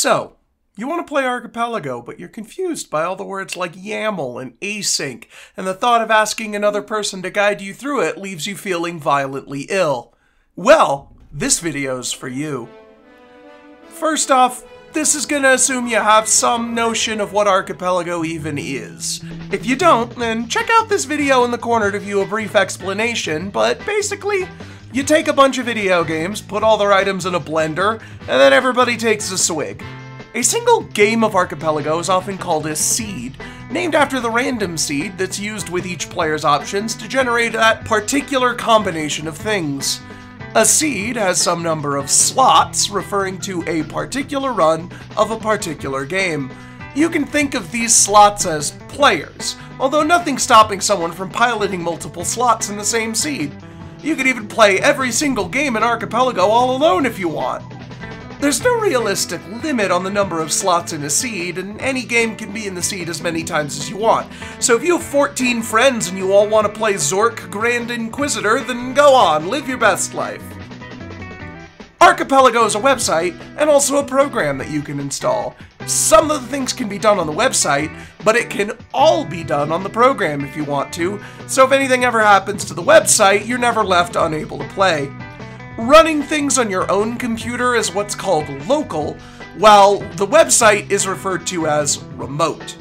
So, you want to play Archipelago, but you're confused by all the words like YAML and async, and the thought of asking another person to guide you through it leaves you feeling violently ill. Well, this video's for you. First off, this is gonna assume you have some notion of what Archipelago even is. If you don't, then check out this video in the corner to view a brief explanation, but basically, you take a bunch of video games, put all their items in a blender, and then everybody takes a swig. A single game of Archipelago is often called a seed, named after the random seed that's used with each player's options to generate that particular combination of things. A seed has some number of slots referring to a particular run of a particular game. You can think of these slots as players, although nothing's stopping someone from piloting multiple slots in the same seed. You could even play every single game in Archipelago all alone if you want. There's no realistic limit on the number of slots in a seed, and any game can be in the seed as many times as you want. So if you have 14 friends and you all want to play Zork Grand Inquisitor, then go on, live your best life. Archipelago is a website and also a program that you can install. Some of the things can be done on the website, but it can all be done on the program if you want to, so if anything ever happens to the website, you're never left unable to play. Running things on your own computer is what's called local, while the website is referred to as remote.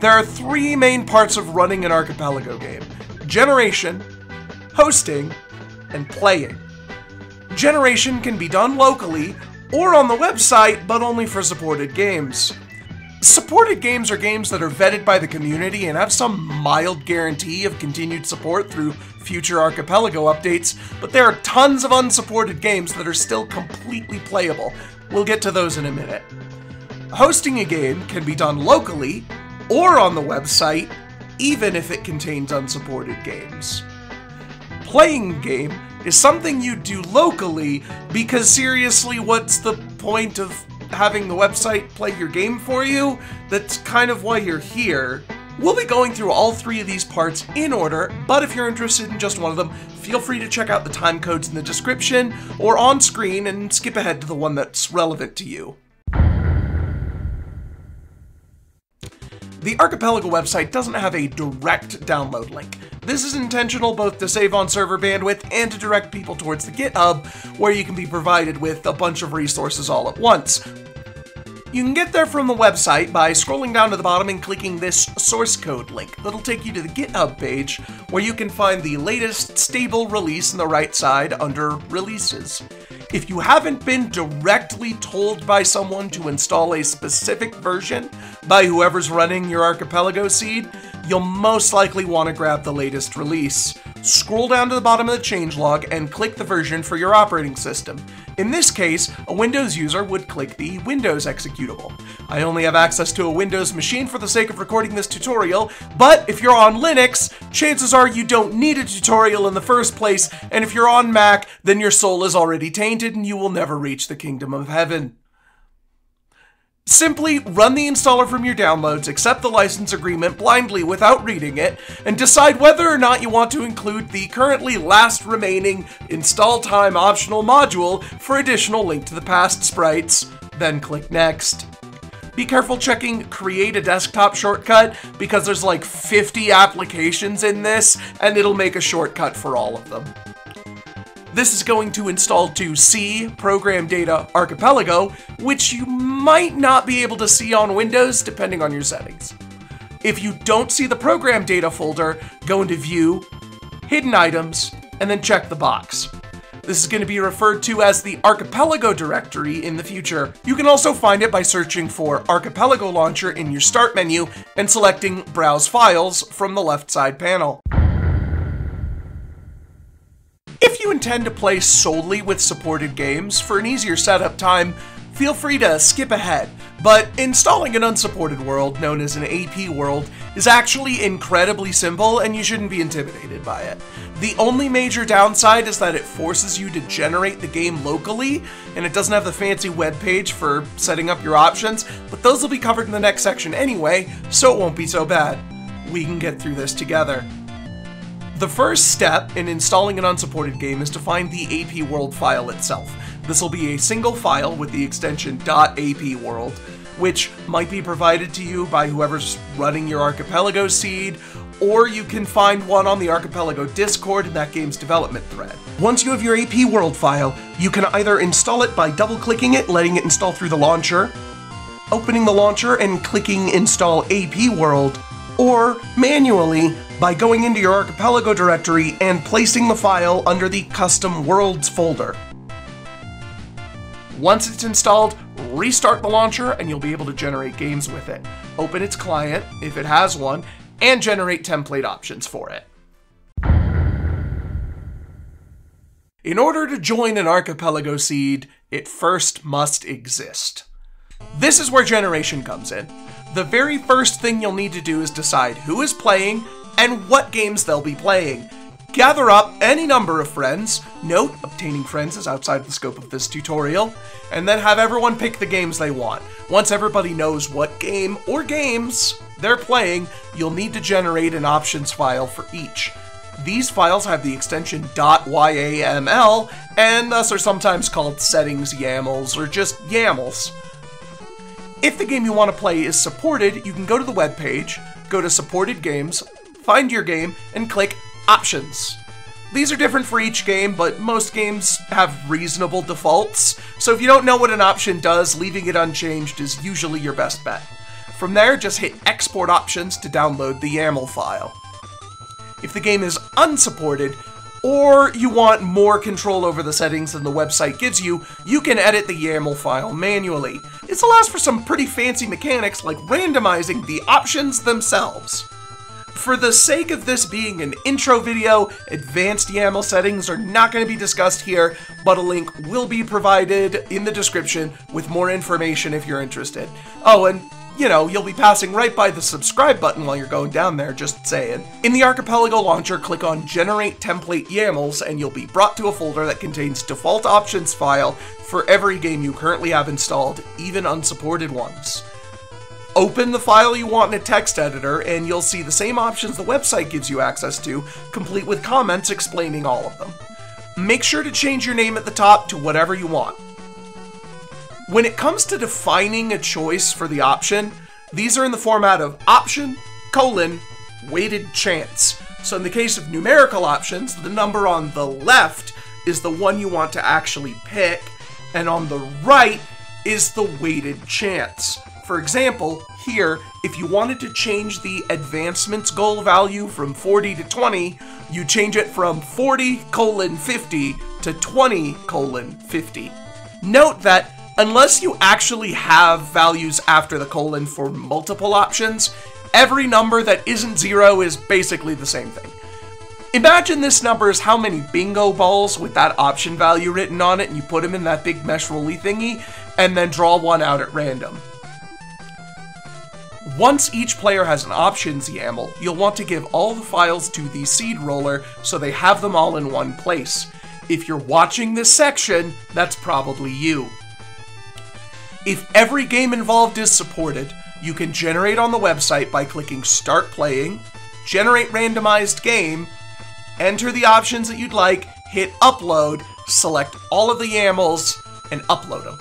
There are three main parts of running an Archipelago game generation, hosting, and playing. Generation can be done locally or on the website, but only for supported games. Supported games are games that are vetted by the community and have some mild guarantee of continued support through future Archipelago updates, but there are tons of unsupported games that are still completely playable. We'll get to those in a minute. Hosting a game can be done locally or on the website, even if it contains unsupported games. Playing game is something you do locally because seriously, what's the point of having the website play your game for you? That's kind of why you're here. We'll be going through all three of these parts in order, but if you're interested in just one of them, feel free to check out the time codes in the description or on screen and skip ahead to the one that's relevant to you. The Archipelago website doesn't have a direct download link. This is intentional both to save on server bandwidth and to direct people towards the GitHub, where you can be provided with a bunch of resources all at once. You can get there from the website by scrolling down to the bottom and clicking this source code link. That'll take you to the GitHub page where you can find the latest stable release on the right side under releases. If you haven't been directly told by someone to install a specific version by whoever's running your Archipelago seed, you'll most likely want to grab the latest release. Scroll down to the bottom of the changelog and click the version for your operating system. In this case, a Windows user would click the Windows executable. I only have access to a Windows machine for the sake of recording this tutorial, but if you're on Linux, chances are you don't need a tutorial in the first place, and if you're on Mac, then your soul is already tainted and you will never reach the kingdom of heaven. Simply run the installer from your downloads, accept the license agreement blindly without reading it, and decide whether or not you want to include the currently last remaining install time optional module for additional link to the past sprites, then click next. Be careful checking create a desktop shortcut because there's like 50 applications in this and it'll make a shortcut for all of them. This is going to install to C Program Data Archipelago, which you might not be able to see on Windows depending on your settings. If you don't see the Program Data folder, go into View, Hidden Items, and then check the box. This is going to be referred to as the Archipelago directory in the future. You can also find it by searching for Archipelago Launcher in your Start menu and selecting Browse Files from the left side panel. If you intend to play solely with supported games, for an easier setup time, feel free to skip ahead. But installing an unsupported world, known as an AP world, is actually incredibly simple and you shouldn't be intimidated by it. The only major downside is that it forces you to generate the game locally, and it doesn't have the fancy web page for setting up your options, but those will be covered in the next section anyway, so it won't be so bad. We can get through this together. The first step in installing an unsupported game is to find the AP World file itself. This will be a single file with the extension .apworld, which might be provided to you by whoever's running your Archipelago seed, or you can find one on the Archipelago Discord in that game's development thread. Once you have your AP World file, you can either install it by double-clicking it, letting it install through the launcher, opening the launcher and clicking Install AP World, or manually by going into your Archipelago directory and placing the file under the Custom Worlds folder. Once it's installed, restart the launcher and you'll be able to generate games with it. Open its client, if it has one, and generate template options for it. In order to join an archipelago seed, it first must exist. This is where generation comes in. The very first thing you'll need to do is decide who is playing and what games they'll be playing. Gather up any number of friends, note obtaining friends is outside the scope of this tutorial, and then have everyone pick the games they want. Once everybody knows what game or games they're playing, you'll need to generate an options file for each. These files have the extension .yaml and thus are sometimes called settings YAMLs or just YAMLs. If the game you want to play is supported, you can go to the web page, go to supported games, find your game, and click options. These are different for each game, but most games have reasonable defaults, so if you don't know what an option does, leaving it unchanged is usually your best bet. From there, just hit Export Options to download the YAML file. If the game is unsupported, or you want more control over the settings than the website gives you, you can edit the YAML file manually. This allows for some pretty fancy mechanics like randomizing the options themselves. For the sake of this being an intro video, advanced YAML settings are not going to be discussed here, but a link will be provided in the description with more information if you're interested. Oh, and you know, you'll be passing right by the subscribe button while you're going down there, just saying. In the Archipelago launcher, click on Generate Template YAMLs, and you'll be brought to a folder that contains default options file for every game you currently have installed, even unsupported ones. Open the file you want in a text editor, and you'll see the same options the website gives you access to, complete with comments explaining all of them. Make sure to change your name at the top to whatever you want. When it comes to defining a choice for the option, these are in the format of option, colon, weighted chance. So in the case of numerical options, the number on the left is the one you want to actually pick, and on the right is the weighted chance. For example, here, if you wanted to change the advancement's goal value from 40 to 20, you change it from 40 colon 50 to 20 colon 50. Note that unless you actually have values after the colon for multiple options, every number that isn't zero is basically the same thing. Imagine this number is how many bingo balls with that option value written on it and you put them in that big mesh roly thingy and then draw one out at random. Once each player has an options YAML, you'll want to give all the files to the seed roller so they have them all in one place. If you're watching this section, that's probably you. If every game involved is supported, you can generate on the website by clicking Start Playing, Generate Randomized Game, enter the options that you'd like, hit Upload, select all of the YAMLs, and upload them.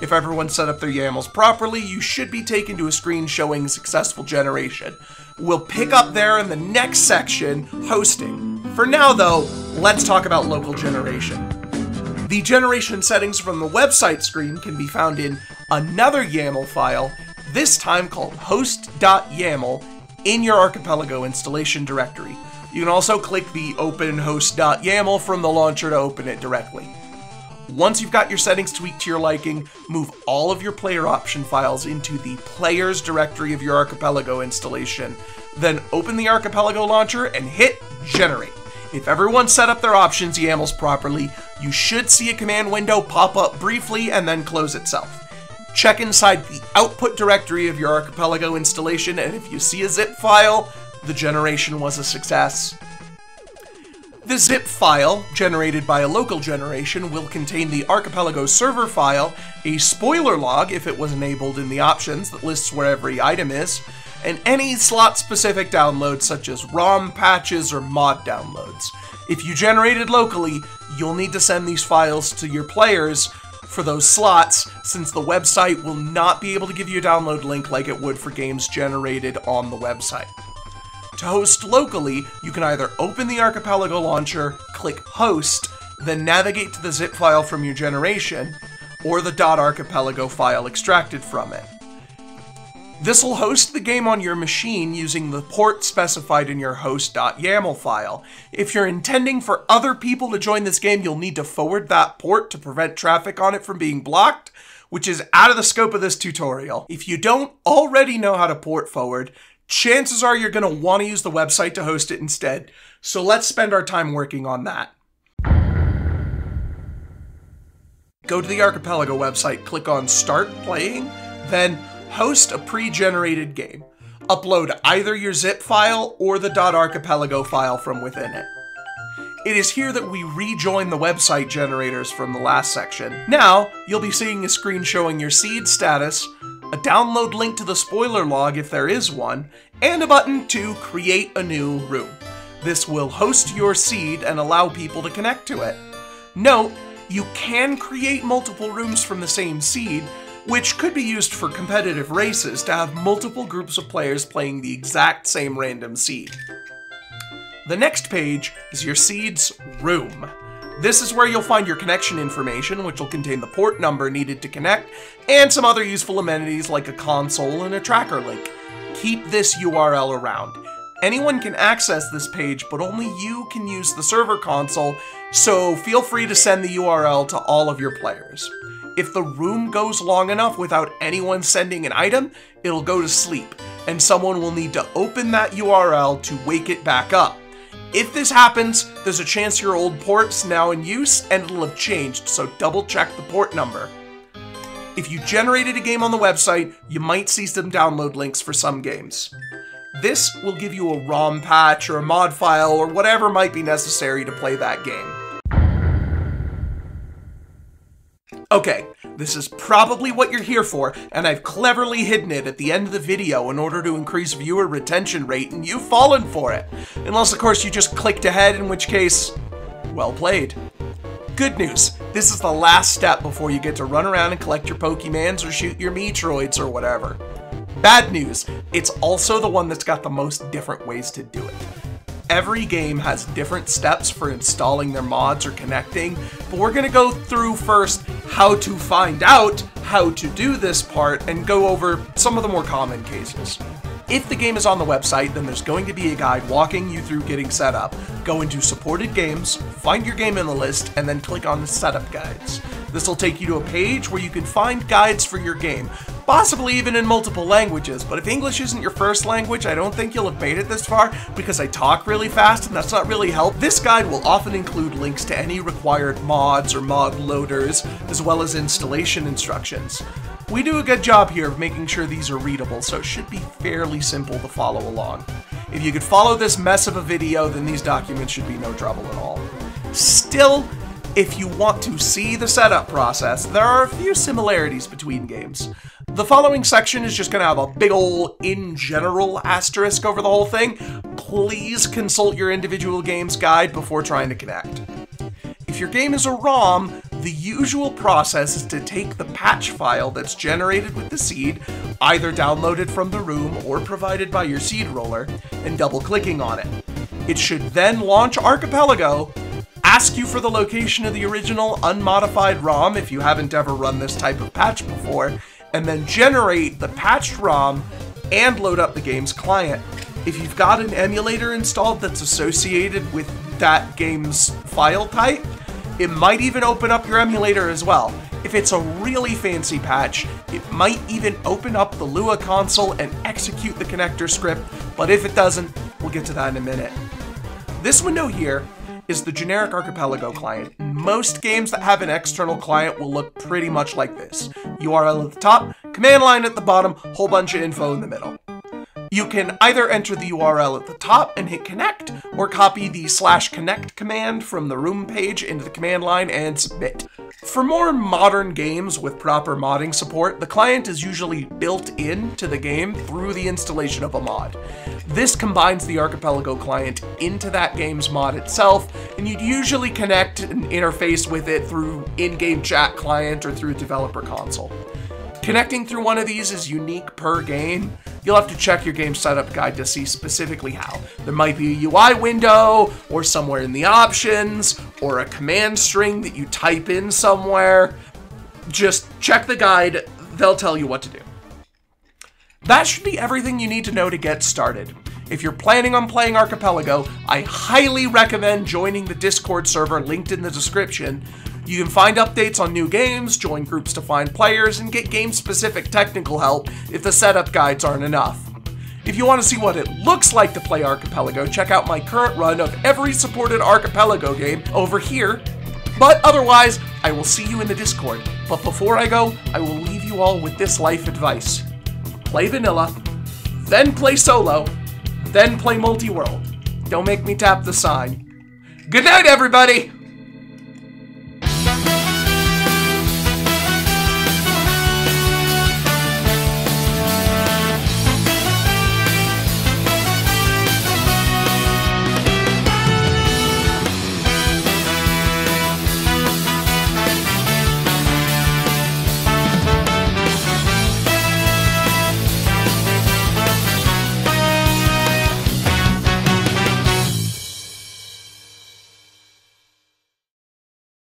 If everyone set up their YAMLs properly, you should be taken to a screen showing successful generation. We'll pick up there in the next section, hosting. For now though, let's talk about local generation. The generation settings from the website screen can be found in another YAML file, this time called host.yaml, in your Archipelago installation directory. You can also click the open host.yaml from the launcher to open it directly. Once you've got your settings tweaked to your liking, move all of your player option files into the players directory of your Archipelago installation. Then open the Archipelago launcher and hit generate. If everyone set up their options YAMLs properly, you should see a command window pop up briefly and then close itself. Check inside the output directory of your Archipelago installation, and if you see a zip file, the generation was a success. The zip file, generated by a local generation, will contain the Archipelago server file, a spoiler log if it was enabled in the options that lists where every item is, and any slot-specific downloads such as ROM patches or mod downloads. If you generated locally, you'll need to send these files to your players for those slots, since the website will not be able to give you a download link like it would for games generated on the website. To host locally, you can either open the Archipelago launcher, click Host, then navigate to the zip file from your generation, or the .archipelago file extracted from it. This will host the game on your machine using the port specified in your host.yaml file. If you're intending for other people to join this game, you'll need to forward that port to prevent traffic on it from being blocked, which is out of the scope of this tutorial. If you don't already know how to port forward, chances are you're going to want to use the website to host it instead. So let's spend our time working on that. Go to the Archipelago website, click on Start Playing, then host a pre-generated game. Upload either your zip file or the .archipelago file from within it. It is here that we rejoin the website generators from the last section. Now, you'll be seeing a screen showing your seed status, a download link to the spoiler log if there is one, and a button to create a new room. This will host your seed and allow people to connect to it. Note, you can create multiple rooms from the same seed, which could be used for competitive races to have multiple groups of players playing the exact same random seed. The next page is your seed's room. This is where you'll find your connection information, which will contain the port number needed to connect, and some other useful amenities like a console and a tracker link. Keep this URL around. Anyone can access this page, but only you can use the server console, so feel free to send the URL to all of your players. If the room goes long enough without anyone sending an item, it'll go to sleep, and someone will need to open that URL to wake it back up. If this happens, there's a chance your old port's now in use and it'll have changed, so double check the port number. If you generated a game on the website, you might see some download links for some games. This will give you a ROM patch or a mod file or whatever might be necessary to play that game. Okay, this is probably what you're here for, and I've cleverly hidden it at the end of the video in order to increase viewer retention rate, and you've fallen for it. Unless, of course, you just clicked ahead, in which case, well played. Good news, this is the last step before you get to run around and collect your Pokemans or shoot your Metroids or whatever. Bad news, it's also the one that's got the most different ways to do it. Every game has different steps for installing their mods or connecting, but we're going to go through first how to find out how to do this part and go over some of the more common cases. If the game is on the website, then there's going to be a guide walking you through getting set up. Go into supported games, find your game in the list, and then click on the setup guides. This will take you to a page where you can find guides for your game, possibly even in multiple languages, but if English isn't your first language, I don't think you'll have made it this far because I talk really fast and that's not really help. This guide will often include links to any required mods or mod loaders, as well as installation instructions. We do a good job here of making sure these are readable, so it should be fairly simple to follow along. If you could follow this mess of a video, then these documents should be no trouble at all. Still, if you want to see the setup process, there are a few similarities between games. The following section is just going to have a big ol' in general asterisk over the whole thing. Please consult your individual game's guide before trying to connect. If your game is a ROM, the usual process is to take the patch file that's generated with the seed, either downloaded from the room or provided by your seed roller, and double clicking on it. It should then launch Archipelago ask you for the location of the original unmodified ROM if you haven't ever run this type of patch before, and then generate the patched ROM and load up the game's client. If you've got an emulator installed that's associated with that game's file type, it might even open up your emulator as well. If it's a really fancy patch, it might even open up the Lua console and execute the connector script, but if it doesn't, we'll get to that in a minute. This window here is the generic Archipelago client. Most games that have an external client will look pretty much like this. URL at the top, command line at the bottom, whole bunch of info in the middle. You can either enter the URL at the top and hit connect, or copy the slash connect command from the room page into the command line and submit. For more modern games with proper modding support, the client is usually built into the game through the installation of a mod. This combines the Archipelago client into that game's mod itself, and you'd usually connect and interface with it through in-game chat client or through developer console. Connecting through one of these is unique per game. You'll have to check your game setup guide to see specifically how. There might be a UI window, or somewhere in the options, or a command string that you type in somewhere. Just check the guide, they'll tell you what to do. That should be everything you need to know to get started. If you're planning on playing Archipelago, I highly recommend joining the Discord server linked in the description. You can find updates on new games, join groups to find players, and get game-specific technical help if the setup guides aren't enough. If you want to see what it looks like to play Archipelago, check out my current run of every supported Archipelago game over here. But otherwise, I will see you in the Discord. But before I go, I will leave you all with this life advice. Play vanilla, then play solo, then play multi-world. Don't make me tap the sign. Good night, everybody!